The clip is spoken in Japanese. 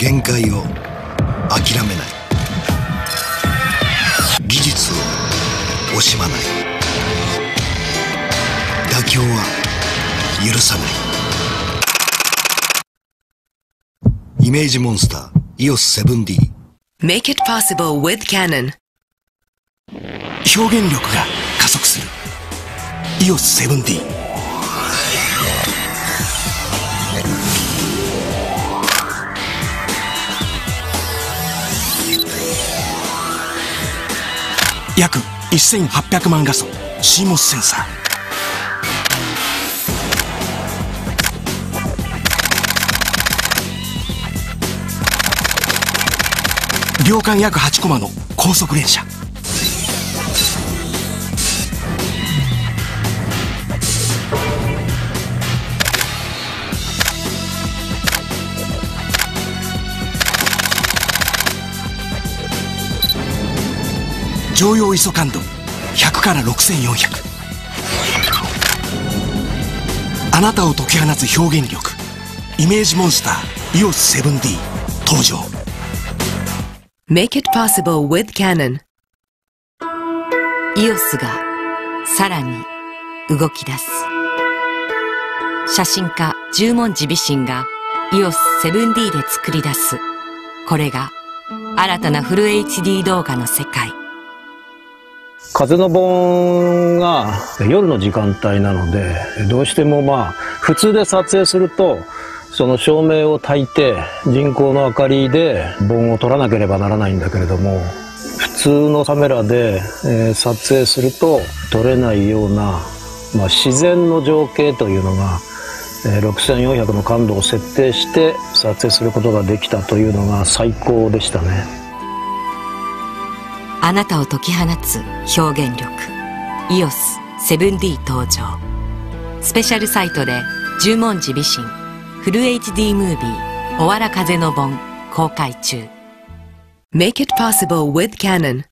限界を諦めない。技術を惜しまない。妥協は許さない。イメージモンスター EOS7D Make it possible with Canon. 表現力が加速する。EOS7D 約1800万画素。CMOS センサー。秒間約8コマの高速連射。常用 ISO 感度100から6400あなたを解き放つ表現力。イメージモンスター EOS7D 登場。Make it possible with Canon. EOS がさらに動き出す。写真家十文字美心が EOS7D で作り出す。これが新たなフル HD 動画の世界。風の盆が夜の時間帯なのでどうしてもまあ普通で撮影するとその照明を焚いて人工の明かりで盆を撮らなければならないんだけれども普通のカメラで、え撮影すると撮れないような、まあ、自然の情景というのが、え6400の感度を設定して撮影することができたというのが最高でしたね。あなたを解き放つ表現力。EOS7D 登場。スペシャルサイトで十文字美心フル HD ムービー「おわら風の盆」公開中。Make it possible with Canon.